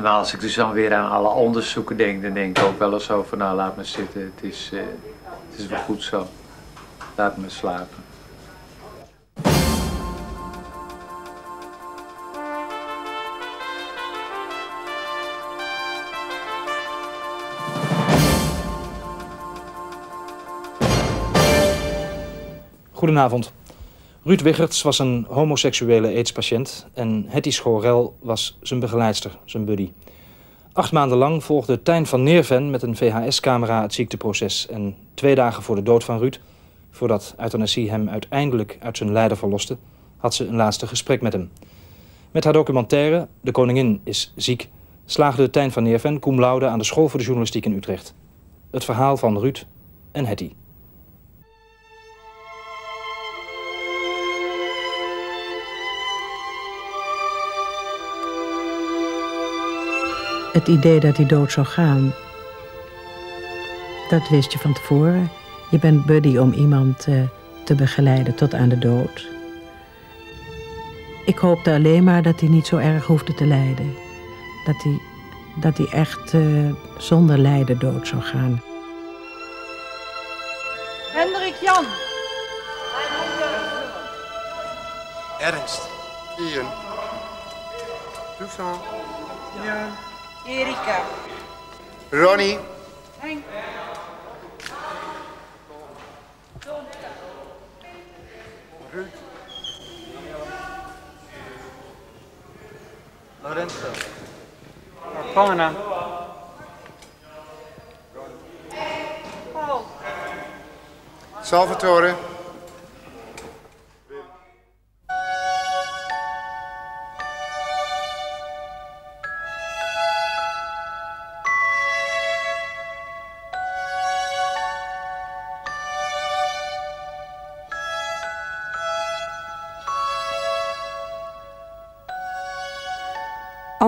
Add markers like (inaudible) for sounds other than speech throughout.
Maar als ik dus dan weer aan alle onderzoeken denk, dan denk ik ook wel eens over, nou laat me zitten, het is, uh, het is wel goed zo. Laat me slapen. Goedenavond. Ruud Wicherts was een homoseksuele aidspatiënt en Hetty Schorel was zijn begeleidster, zijn buddy. Acht maanden lang volgde Tijn van Neerven met een VHS-camera het ziekteproces. En twee dagen voor de dood van Ruud, voordat euthanasie hem uiteindelijk uit zijn lijden verloste, had ze een laatste gesprek met hem. Met haar documentaire De Koningin is ziek slaagde Tijn van Neerven cum laude aan de School voor de Journalistiek in Utrecht. Het verhaal van Ruud en Hetty. Het idee dat hij dood zou gaan, dat wist je van tevoren. Je bent buddy om iemand uh, te begeleiden tot aan de dood. Ik hoopte alleen maar dat hij niet zo erg hoefde te lijden. Dat hij, dat hij echt uh, zonder lijden dood zou gaan. Hendrik Jan. Ernst. Ian. Toussaint. Ja. Erika. Ronnie. Henk. Ruud. Lorenzo. Pamela. Paul. Salvatore.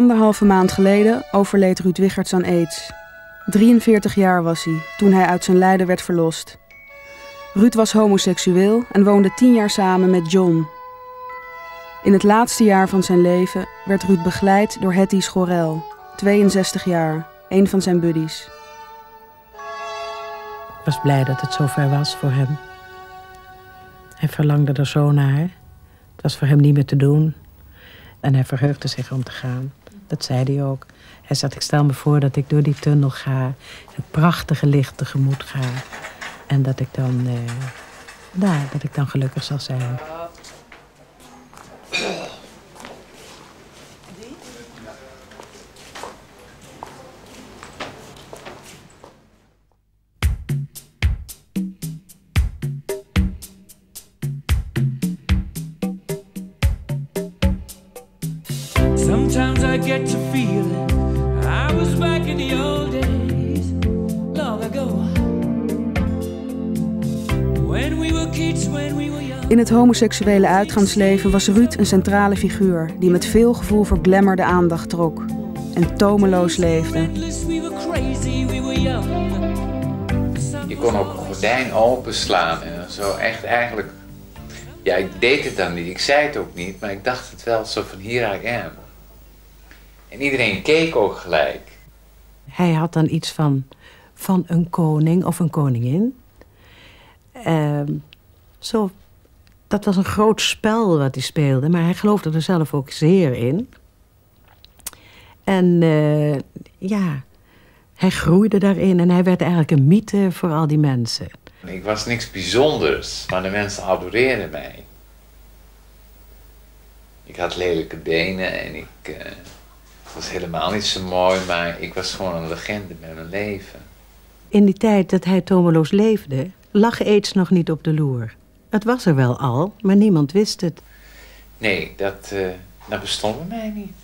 Anderhalve maand geleden overleed Ruud Wicherts aan aids. 43 jaar was hij toen hij uit zijn lijden werd verlost. Ruud was homoseksueel en woonde 10 jaar samen met John. In het laatste jaar van zijn leven werd Ruud begeleid door Hetty Schorel, 62 jaar, een van zijn buddies. Ik was blij dat het zover was voor hem. Hij verlangde er zo naar. Het was voor hem niet meer te doen. En hij verheugde zich om te gaan. Dat zei hij ook. Hij zegt, ik stel me voor dat ik door die tunnel ga. Het prachtige licht tegemoet ga. En dat ik dan, eh, dat ik dan gelukkig zal zijn. Homoseksuele uitgaansleven was Ruud een centrale figuur die met veel gevoel voor glamour de aandacht trok en tomeloos leefde. Je kon ook een gordijn openslaan en zo echt eigenlijk... Ja, ik deed het dan niet, ik zei het ook niet, maar ik dacht het wel zo van hier I am. En iedereen keek ook gelijk. Hij had dan iets van, van een koning of een koningin. Ehm, zo, dat was een groot spel wat hij speelde, maar hij geloofde er zelf ook zeer in. En eh, ja, hij groeide daarin en hij werd eigenlijk een mythe voor al die mensen. Ik was niks bijzonders, maar de mensen adoreerden mij. Ik had lelijke benen en ik uh, was helemaal niet zo mooi, maar ik was gewoon een legende met mijn leven. In die tijd dat hij tomeloos leefde, lag aids nog niet op de loer. Het was er wel al, maar niemand wist het. Nee, dat, uh, dat bestond bij mij niet.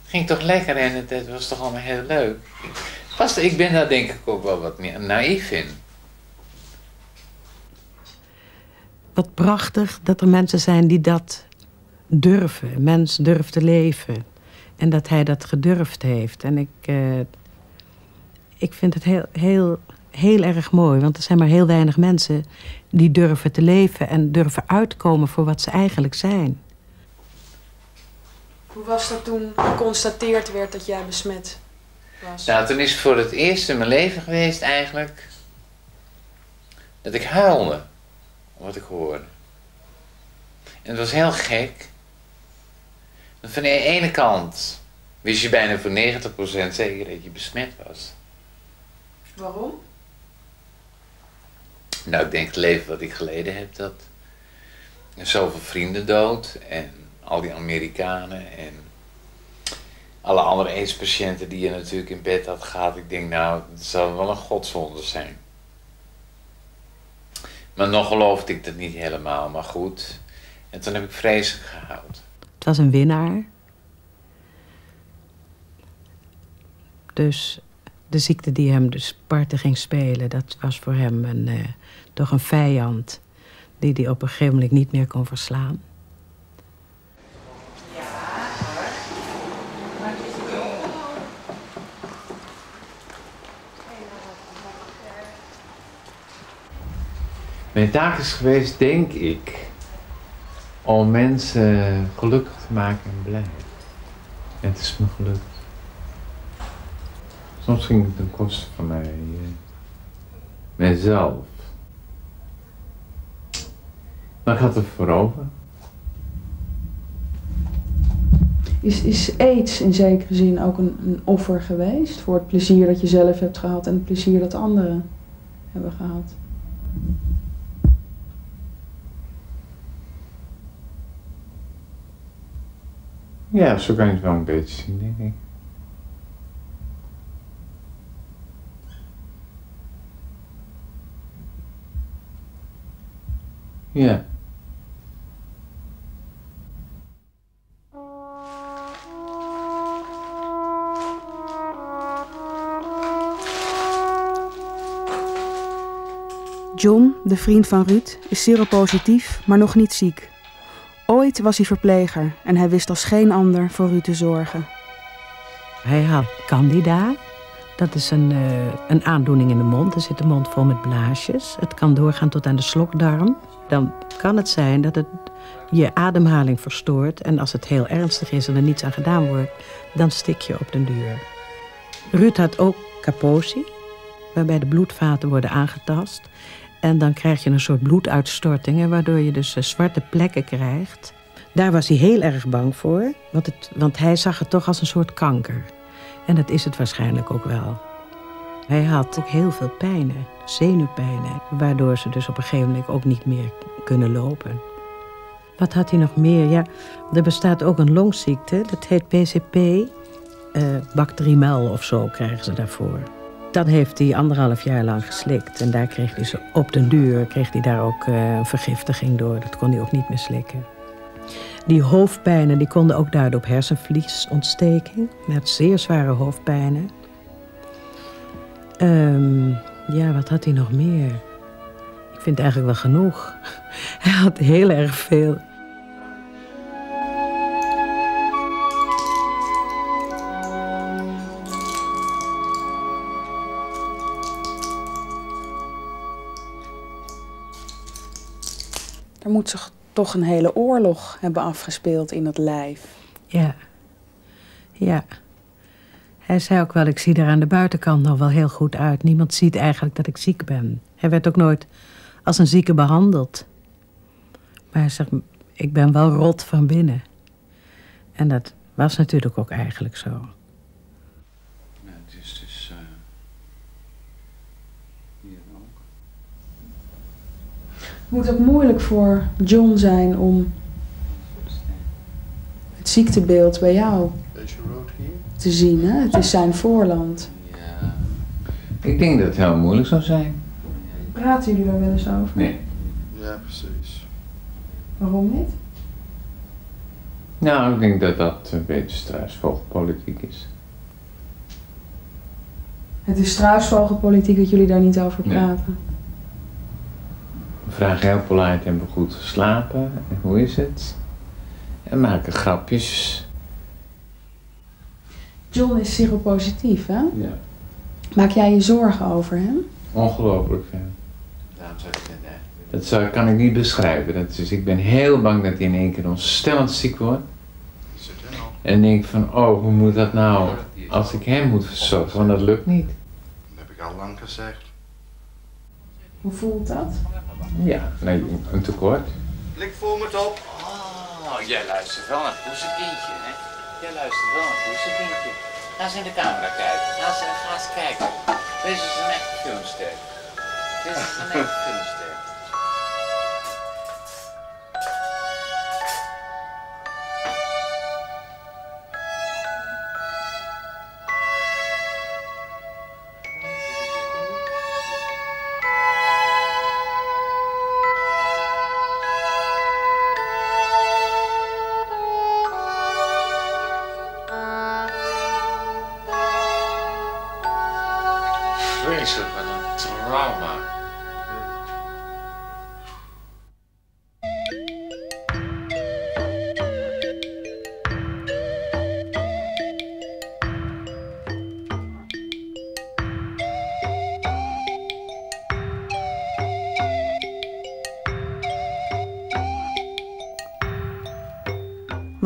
Het ging toch lekker en het, het was toch allemaal heel leuk. Pas, ik ben daar denk ik ook wel wat meer naïef in. Wat prachtig dat er mensen zijn die dat durven. Mens durft te leven. En dat hij dat gedurfd heeft. En ik, uh, ik vind het heel, heel, heel erg mooi. Want er zijn maar heel weinig mensen die durven te leven en durven uitkomen voor wat ze eigenlijk zijn. Hoe was dat toen geconstateerd werd dat jij besmet was? Nou, toen is het voor het eerst in mijn leven geweest eigenlijk dat ik huilde wat ik hoorde. En het was heel gek. Want van de ene kant wist je bijna voor 90% zeker dat je besmet was. Waarom? Nou, ik denk het leven wat ik geleden heb, dat zoveel vrienden dood en al die Amerikanen en alle andere AIDS-patiënten die je natuurlijk in bed had gehad. Ik denk, nou, het zou wel een godswonder zijn. Maar nog geloofde ik dat niet helemaal, maar goed. En toen heb ik vreselijk gehouden. Het was een winnaar. Dus de ziekte die hem dus parten ging spelen, dat was voor hem een, eh, toch een vijand die hij op een gegeven moment niet meer kon verslaan. Mijn taak is geweest, denk ik, om mensen gelukkig te maken en blij. En het is me gelukt. Soms ging het ten koste van mij, eh, mijzelf. Maar ik had het voor over. Is, is aids in zekere zin ook een, een offer geweest voor het plezier dat je zelf hebt gehad en het plezier dat anderen hebben gehad? Ja, zo kan je het wel een beetje zien, denk ik. Ja. John, de vriend van Ruud, is seropositief, maar nog niet ziek. Ooit was hij verpleger en hij wist als geen ander voor Ruud te zorgen. Hij had candida. Dat is een, eh, een aandoening in de mond. Er zit de mond vol met blaasjes. Het kan doorgaan tot aan de slokdarm. Dan kan het zijn dat het je ademhaling verstoort. En als het heel ernstig is en er niets aan gedaan wordt, dan stik je op den duur. Ruud had ook kaposi, waarbij de bloedvaten worden aangetast. En dan krijg je een soort bloeduitstortingen, waardoor je dus eh, zwarte plekken krijgt. Daar was hij heel erg bang voor, want, het, want hij zag het toch als een soort kanker. En dat is het waarschijnlijk ook wel. Hij had ook heel veel pijnen, zenuwpijnen, waardoor ze dus op een gegeven moment ook niet meer kunnen lopen. Wat had hij nog meer? Ja, er bestaat ook een longziekte, dat heet PCP. eh bacteriemel of zo krijgen ze daarvoor. Dan heeft hij anderhalf jaar lang geslikt. En daar kreeg hij zo op den duur kreeg hij daar ook eh, een vergiftiging door. Dat kon hij ook niet meer slikken. Die hoofdpijnen die konden ook duiden op hersenvliesontsteking. Met zeer zware hoofdpijnen. Ehm, ja, wat had hij nog meer? Ik vind eigenlijk wel genoeg. (laughs) Hij had heel erg veel. Er moet zich toch een hele oorlog hebben afgespeeld in dat lijf. Ja. Ja. Hij zei ook wel, ik zie er aan de buitenkant nog wel heel goed uit. Niemand ziet eigenlijk dat ik ziek ben. Hij werd ook nooit als een zieke behandeld. Maar hij zegt, ik ben wel rot van binnen. En dat was natuurlijk ook eigenlijk zo. Ja, het is dus. eh, hier ook. Het moet ook moeilijk voor John zijn om het ziektebeeld bij jou te zien. Hè? Het is zijn voorland. Ja. Ik denk dat het heel moeilijk zou zijn. Praten jullie daar wel eens over? Nee. Ja, precies. Waarom niet? Nou, ik denk dat dat een beetje struisvogelpolitiek is. Het is struisvogelpolitiek dat jullie daar niet over praten. Vragen heel polite, hebben we goed geslapen? En hoe is het? En maken grapjes. John is seropositief, hè? Ja. Maak jij je zorgen over hem? Ongelooflijk veel. Dat zou, kan ik niet beschrijven. Dat is, ik ben heel bang dat hij in één keer ontstellend ziek wordt. En denk ik van, oh, hoe moet dat nou als ik hem moet verzorgen? Want dat lukt niet. Dat heb ik al lang gezegd. Hoe voelt dat? Ja, nee, een tekort. Blik voor me op. Oh, jij luistert wel naar Poesekindje, hè? Jij luistert wel naar Poesekindje. Ga eens in de camera kijken. Ga eens, ga eens kijken. Deze is een echte filmster. Deze is een echte filmster.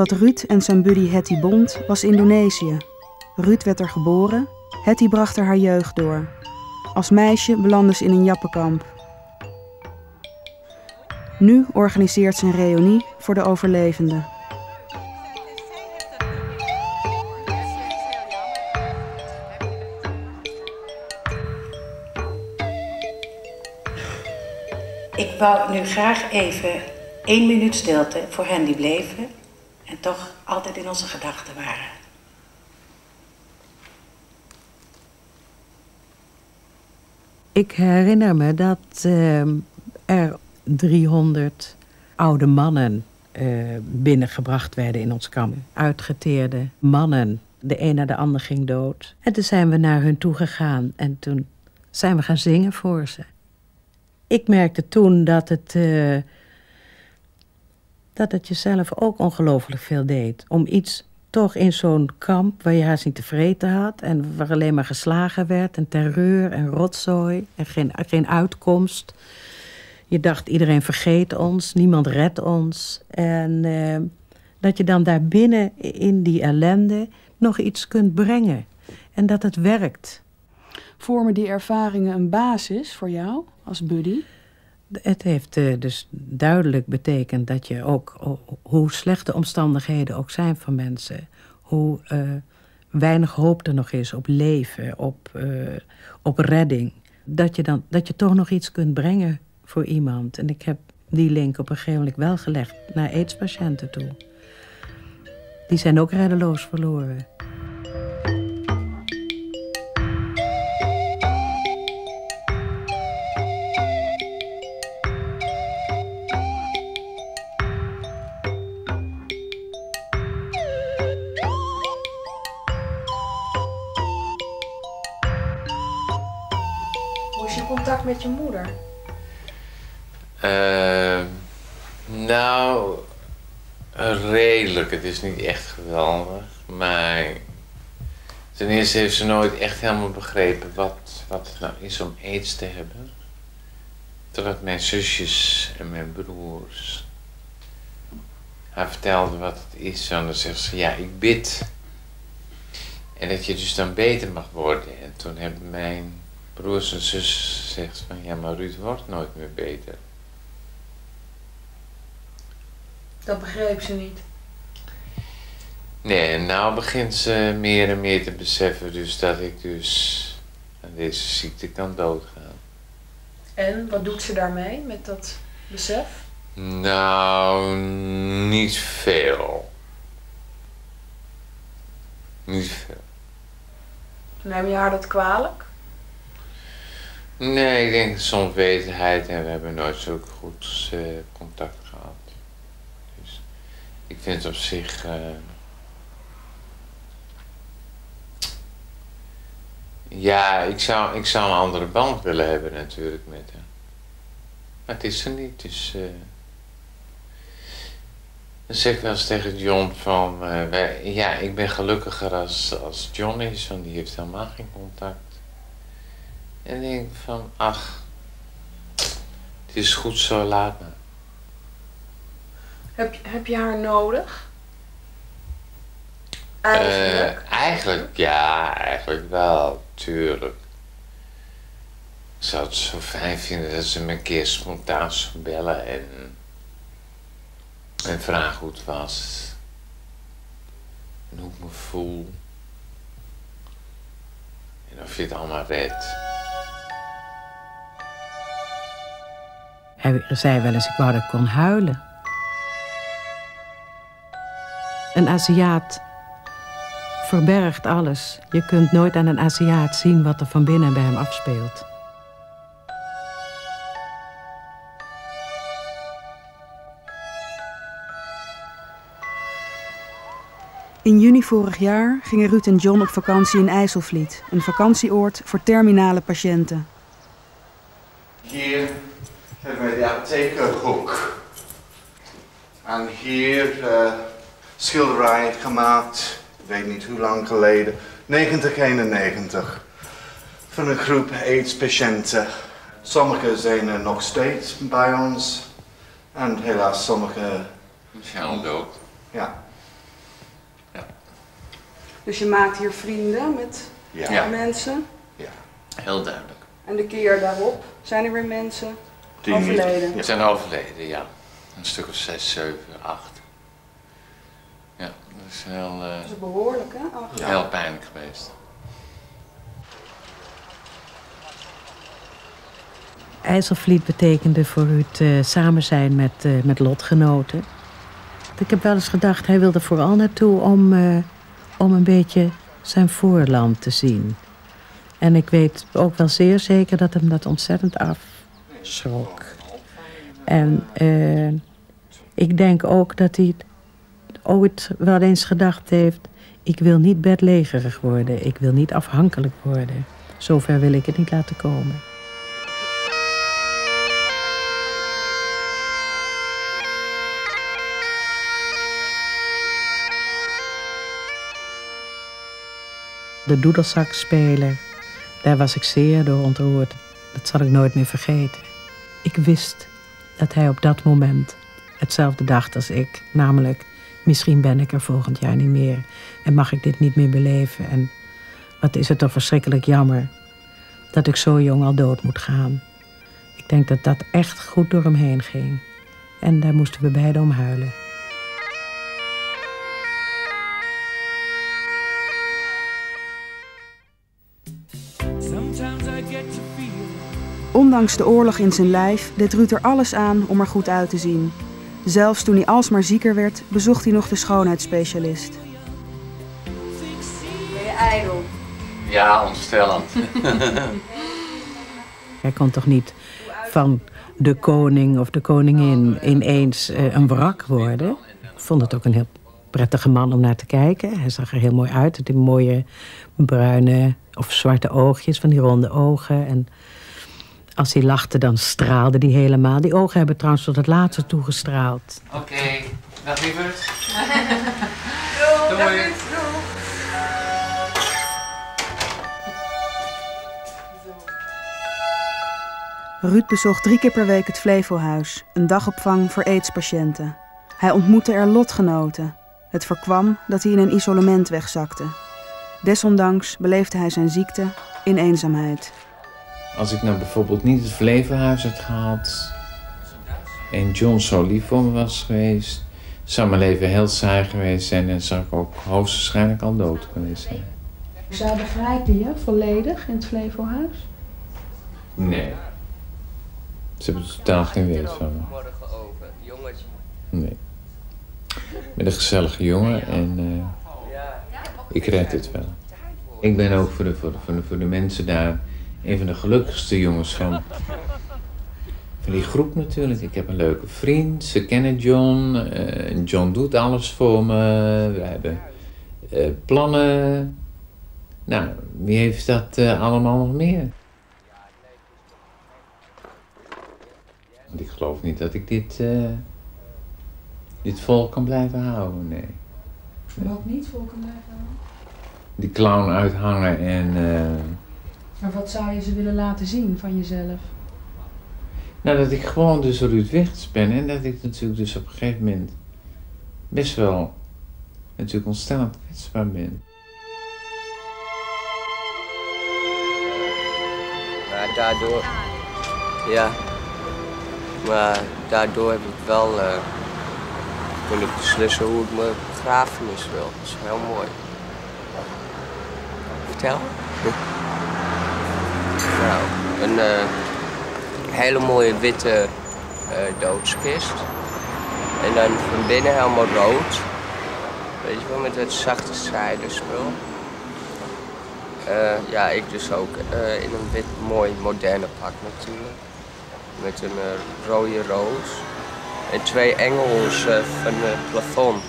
Wat Ruud en zijn buddy Hetty bond was Indonesië. Ruud werd er geboren, Hetty bracht er haar jeugd door. Als meisje belandde ze in een jappenkamp. Nu organiseert ze een reunie voor de overlevenden. Ik wou nu graag even één minuut stilte voor hen die bleven en toch altijd in onze gedachten waren. Ik herinner me dat ehm, er 300 oude mannen eh, binnengebracht werden in ons kamp. Uitgeteerde mannen. De een na de ander ging dood. En toen zijn we naar hun toe gegaan en toen zijn we gaan zingen voor ze. Ik merkte toen dat het, eh, dat het jezelf ook ongelooflijk veel deed. Om iets toch in zo'n kamp waar je haast niet tevreden had en waar alleen maar geslagen werd en terreur en rotzooi en geen, geen uitkomst. Je dacht iedereen vergeet ons, niemand redt ons. En eh, dat je dan daar binnen in die ellende nog iets kunt brengen en dat het werkt. Vormen die ervaringen een basis voor jou als buddy? Het heeft eh, dus duidelijk betekend dat je ook, ho- hoe slechte omstandigheden ook zijn van mensen, hoe eh, weinig hoop er nog is op leven, op, eh, op redding, dat je, dan, dat je toch nog iets kunt brengen voor iemand. En ik heb die link op een gegeven moment wel gelegd naar aidspatiënten toe. Die zijn ook reddeloos verloren. Je contact met je moeder? Eh, nou, redelijk. Het is niet echt geweldig. Maar ten eerste heeft ze nooit echt helemaal begrepen wat, wat het nou is om aids te hebben. Totdat mijn zusjes en mijn broers haar vertelden wat het is. En dan zegt ze, ja, ik bid. En dat je dus dan beter mag worden. En toen hebben mijn broers en zus gezegd van, ja, maar Ruud wordt nooit meer beter. Dat begreep ze niet. Nee, en nou begint ze meer en meer te beseffen dus dat ik dus aan deze ziekte kan doodgaan. En wat doet ze daarmee met dat besef? Nou, niet veel. Niet veel. Neem je haar dat kwalijk? Nee, ik denk soms wetenheid en we hebben nooit zo goed eh, contact gehad. Dus ik vind het op zich. eh, ja, ik zou, ik zou een andere band willen hebben natuurlijk met haar. Maar het is er niet, dus. eh dan zeg ik wel eens tegen John van, ja, ik ben gelukkiger als, als John is, want die heeft helemaal geen contact. En denk van, ach, het is goed zo, laat me. Heb, je- heb je haar nodig? Eigenlijk? Eh, eigenlijk, ja, eigenlijk wel, tuurlijk. Ik zou het zo fijn vinden dat ze me een keer spontaan zou bellen en, en vragen hoe het was. En hoe ik me voel. En of je het allemaal redt. Hij zei wel eens, ik wou dat ik kon huilen. Een Aziat verbergt alles. Je kunt nooit aan een Aziat zien wat er van binnen bij hem afspeelt. In juni vorig jaar gingen Ruud en John op vakantie in IJsselvliet, een vakantieoord voor terminale patiënten. Hier wij de apothekerhoek. En hier eh schilderij gemaakt, ik weet niet hoe lang geleden, 1991. Van een groep AIDS-patiënten. Sommigen zijn er nog steeds bij ons. En helaas sommigen... Zijn al dood. Ja. Dus je maakt hier vrienden met Ja. Ja. mensen. Heel duidelijk. En de keer daarop zijn er weer mensen Die overleden. Zijn overleden, ja. Een stuk of zes, zeven, acht. Ja, dat is heel, eh, Dat is behoorlijk, hè? Heel pijnlijk geweest. IJsselvliet betekende voor Ruud eh, samen zijn met, eh, met lotgenoten. Ik heb wel eens gedacht, hij wilde vooral naartoe om, eh, om een beetje zijn voorland te zien. En ik weet ook wel zeer zeker dat hem dat ontzettend afschrok. En eh, ik denk ook dat hij ooit wel eens gedacht heeft... ik wil niet bedlegerig worden, ik wil niet afhankelijk worden. Zover wil ik het niet laten komen. de doedelzakspeler. Daar was ik zeer door ontroerd. Dat zal ik nooit meer vergeten. Ik wist dat hij op dat moment hetzelfde dacht als ik. Namelijk, misschien ben ik er volgend jaar niet meer. En mag ik dit niet meer beleven. En wat is het toch verschrikkelijk jammer dat ik zo jong al dood moet gaan. Ik denk dat dat echt goed door hem heen ging. En daar moesten we beiden om huilen. Ondanks de oorlog in zijn lijf deed Ruud er alles aan om er goed uit te zien. Zelfs toen hij alsmaar zieker werd, bezocht hij nog de schoonheidsspecialist. Ben je ijdel? Ja, ontstellend. (laughs) Hij kon toch niet van de koning of de koningin ineens eh, een wrak worden. Ik vond het ook een heel prettige man om naar te kijken. Hij zag er heel mooi uit. met Die mooie bruine of zwarte oogjes, van die ronde ogen. En als hij lachte, dan straalde hij helemaal. Die ogen hebben trouwens tot het laatste toegestraald. Oké, dag lieverd. Doei. Ruud bezocht drie keer per week het Flevohuis, een dagopvang voor aidspatiënten. Hij ontmoette er lotgenoten. Het voorkwam dat hij in een isolement wegzakte. Desondanks beleefde hij zijn ziekte in eenzaamheid. Als ik nou bijvoorbeeld niet het Flevohuis had gehad en John zo lief voor me was geweest, zou mijn leven heel saai geweest zijn en zou ik ook hoogstwaarschijnlijk al dood geweest zijn. Zij begrijpen je volledig in het Flevohuis? Nee. Ze hebben totaal geen weet van me. Nee. Ik ben een gezellige jongen en eh, ik red het wel. Ik ben ook voor de, voor, de, voor, de, voor de mensen daar een van de gelukkigste jongens van, van die groep natuurlijk. Ik heb een leuke vriend, ze kennen John. eh, John doet alles voor me. We hebben eh, plannen. Nou, wie heeft dat eh, allemaal nog meer? Want ik geloof niet dat ik dit, dit vol kan blijven houden, nee. Wat niet voor kan blijven Die clown uithangen en... eh, Maar wat zou je ze willen laten zien van jezelf? nou, dat ik gewoon dus Ruud Wichts ben en dat ik natuurlijk dus op een gegeven moment best wel natuurlijk ontstellend kwetsbaar bent. Maar daardoor, ja, maar daardoor heb ik wel uh, kunnen beslissen hoe ik mijn begrafenis wil. Dat is heel mooi. Vertel. Nou, een uh, hele mooie witte uh, doodskist. En dan van binnen helemaal rood. Weet je wel, met het zachte zijdenspul. Uh, ja, ik dus ook in een wit mooi moderne pak natuurlijk. Met een rode roos. En twee engels van het plafond.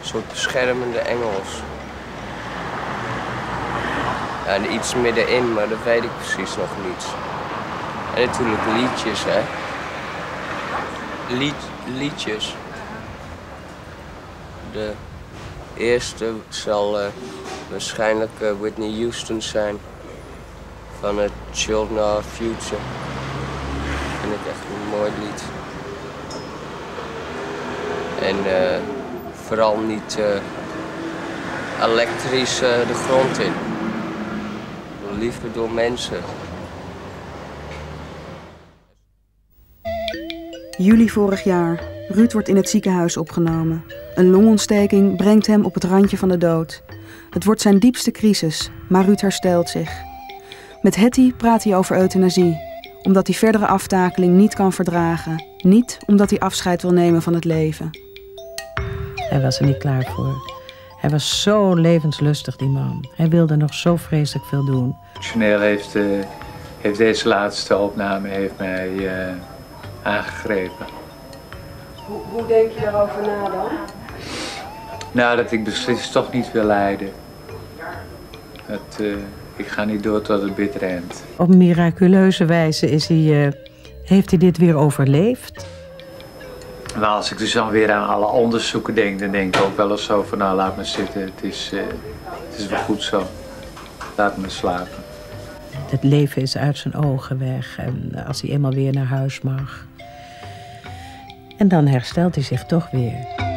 Een soort beschermende engels. En iets middenin, maar dat weet ik precies nog niet. En natuurlijk liedjes, hè. Lied, liedjes. De eerste zal uh, waarschijnlijk uh, Whitney Houston zijn. Van het Children of Future. Vind ik echt een mooi lied. En uh, vooral niet elektrisch de grond in. Liever door mensen. Juli vorig jaar. Ruud wordt in het ziekenhuis opgenomen. Een longontsteking brengt hem op het randje van de dood. Het wordt zijn diepste crisis, maar Ruud herstelt zich. Met Hetty praat hij over euthanasie, omdat hij verdere aftakeling niet kan verdragen. Niet omdat hij afscheid wil nemen van het leven. Hij was er niet klaar voor. Hij was zo levenslustig, die man. Hij wilde nog zo vreselijk veel doen. Chanel heeft, uh, heeft deze laatste opname heeft mij uh, aangegrepen. Hoe, hoe denk je daarover na dan? Nou, dat ik beslist toch niet wil lijden. Dat, uh, ik ga niet door tot het bitter eind. Op miraculeuze wijze is hij, uh, heeft hij dit weer overleefd. Maar als ik dus dan weer aan alle onderzoeken denk, dan denk ik ook wel eens zo van nou laat me zitten, het is, uh, het is wel goed zo. Laat me slapen. Het leven is uit zijn ogen weg en als hij eenmaal weer naar huis mag. En dan herstelt hij zich toch weer.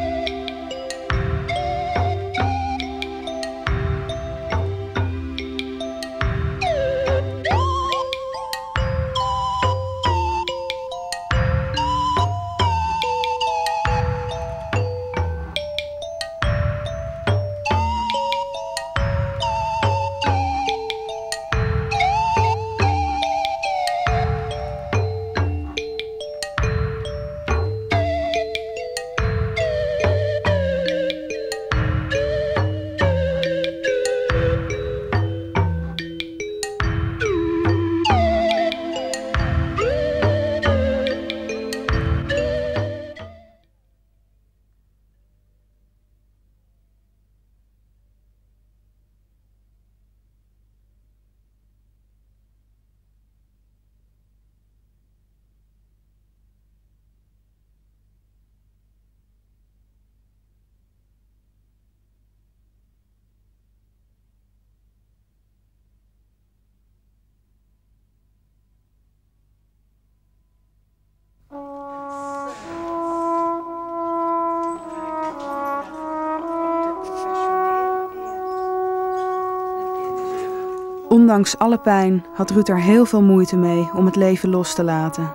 Ondanks alle pijn had Ruud er heel veel moeite mee om het leven los te laten.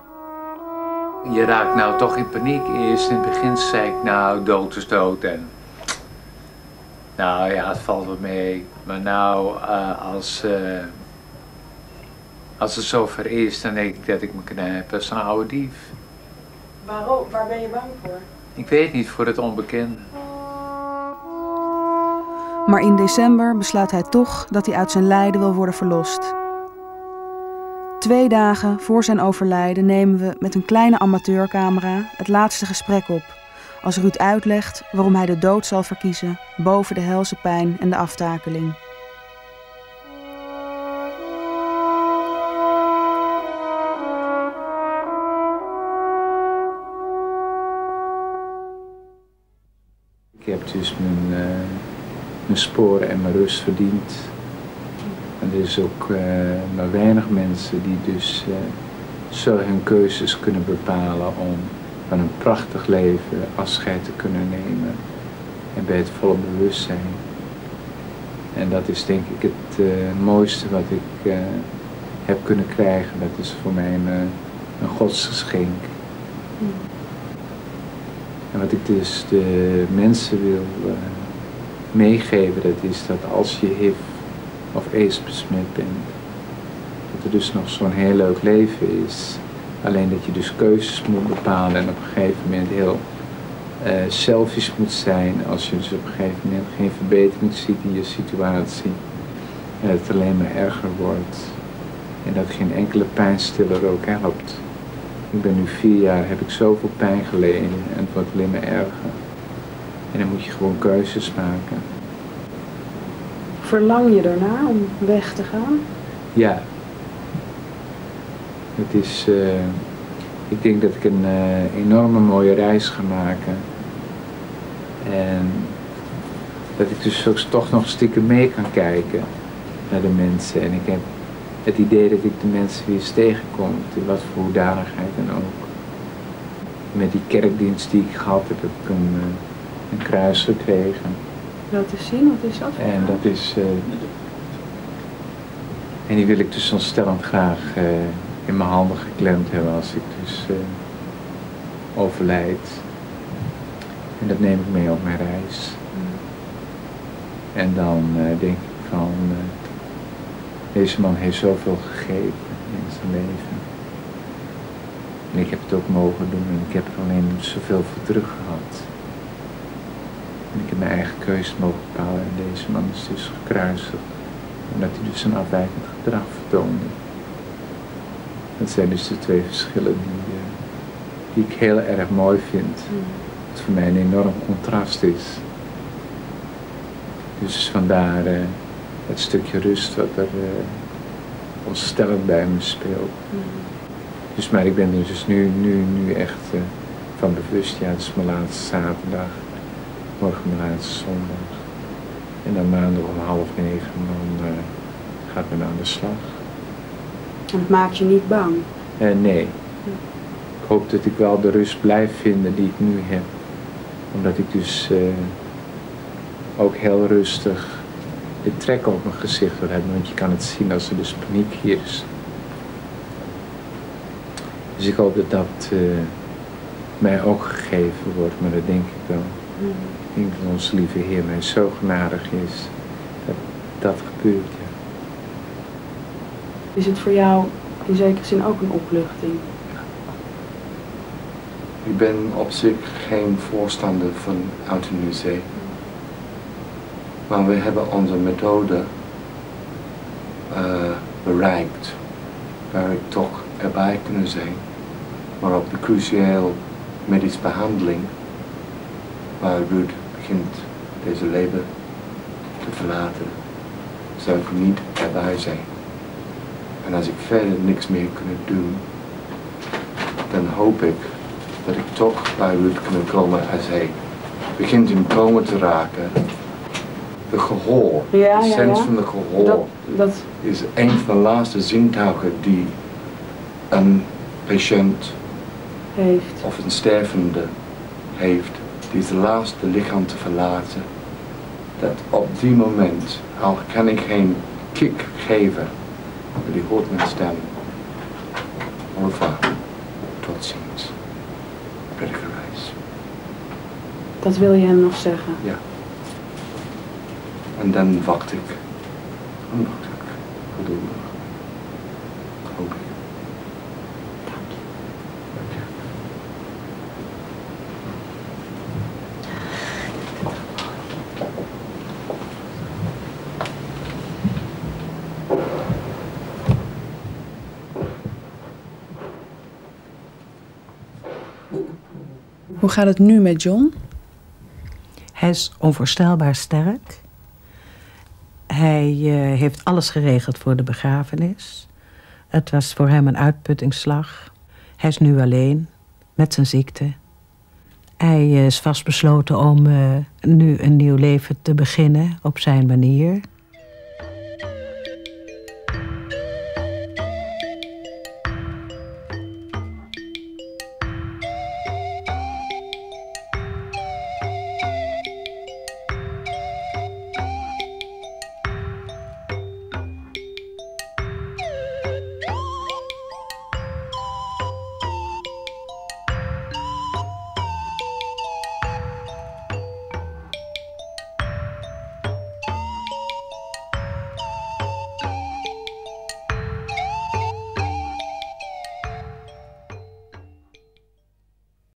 Je raakt nou toch in paniek. Eerst in het begin zei ik nou dood is dood en... Nou ja, het valt wel mee. Maar nou, uh, als, uh, als het zover is, dan denk ik dat ik me knijp als een oude dief. Waarom? Waar ben je bang voor? Ik weet niet, voor het onbekende. Maar in december besluit hij toch dat hij uit zijn lijden wil worden verlost. Twee dagen voor zijn overlijden nemen we met een kleine amateurcamera het laatste gesprek op. Als Ruud uitlegt waarom hij de dood zal verkiezen boven de helse pijn en de aftakeling. Ik heb dus mijn, uh, mijn sporen en mijn rust verdiend. En er is ook uh, maar weinig mensen die dus uh, zo hun keuzes kunnen bepalen om van een prachtig leven afscheid te kunnen nemen. en bij het volle bewustzijn. En dat is denk ik het uh, mooiste wat ik heb kunnen krijgen. Dat is voor mij een, een godsgeschenk. Mm. En wat ik dus de mensen wil meegeven, dat is dat als je HIV of AIDS besmet bent, dat er dus nog zo'n heel leuk leven is. Alleen dat je dus keuzes moet bepalen en op een gegeven moment heel uh, moet zijn als je dus op een gegeven moment geen verbetering ziet in je situatie. En het alleen maar erger wordt. En dat geen enkele pijnstiller ook helpt. Ik ben nu vier jaar, heb ik zoveel pijn geleden en het wordt alleen maar erger. En dan moet je gewoon keuzes maken. Verlang je ernaar om weg te gaan? Ja. Het is, uh, ik denk dat ik een uh, enorme mooie reis ga maken. En dat ik dus ook toch nog stiekem mee kan kijken naar de mensen. En ik heb het idee dat ik de mensen weer eens tegenkom, in wat voor hoedanigheid dan ook. Met die kerkdienst die ik gehad heb, heb ik een, een kruis gekregen. Laat eens zien, wat is dat? En dat is. Uh, en die wil ik dus ontstellend graag uh, in mijn handen geklemd hebben als ik dus uh, overlijd. En dat neem ik mee op mijn reis. Mm. En dan denk ik van. Deze man heeft zoveel gegeven in zijn leven. En ik heb het ook mogen doen en ik heb er alleen zoveel voor terug gehad. En ik heb mijn eigen keuze mogen bepalen en deze man is dus gekruisigd. Omdat hij dus een afwijkend gedrag vertoonde. Dat zijn dus de twee verschillen die, uh, die ik heel erg mooi vind. Wat voor mij een enorm contrast is. Dus vandaar... Uh, het stukje rust wat er uh, ontstellend bij me speelt. Mm. Dus maar ik ben er dus nu, nu, nu echt uh, van bewust, ja het is mijn laatste zaterdag, morgen mijn laatste zondag. En dan maandag om half negen, dan uh, gaat men aan de slag. En het maakt je niet bang? nee. Ik hoop dat ik wel de rust blijf vinden die ik nu heb. Omdat ik dus ook heel rustig de trek op mijn gezicht wil hebben, want je kan het zien als er dus paniek hier is. Dus ik hoop dat dat mij ook gegeven wordt, maar dat denk ik wel. Ik denk dat onze lieve Heer mij zo genadig is dat dat gebeurt. Ja. Is het voor jou in zekere zin ook een opluchting? Ik ben op zich geen voorstander van euthanasie. Maar we hebben onze methode uh, bereikt waar ik toch erbij kunnen zijn. Maar op de cruciale medische behandeling waar Ruud begint deze leven te verlaten, zou ik niet erbij zijn. En als ik verder niks meer kan doen, dan hoop ik dat ik toch bij Ruud kan komen als hij begint in coma te raken de gehoor, ja, de sens ja, van de gehoor, dat, dat... is een van de laatste zintuigen die een patiënt heeft. of een stervende heeft. Die is de laatste lichaam te verlaten. Dat op die moment, al kan ik geen kick geven, maar die hoort mijn stem. Over, tot ziens. Reis. Dat wil je hem nog zeggen? Ja. En dan wacht ik. Dan wacht ik. Geduldig. Hoe gaat het nu met John? Hij is onvoorstelbaar sterk. Hij uh, heeft alles geregeld voor de begrafenis. Het was voor hem een uitputtingsslag. Hij is nu alleen met zijn ziekte. Hij is vastbesloten om uh, nu een nieuw leven te beginnen op zijn manier.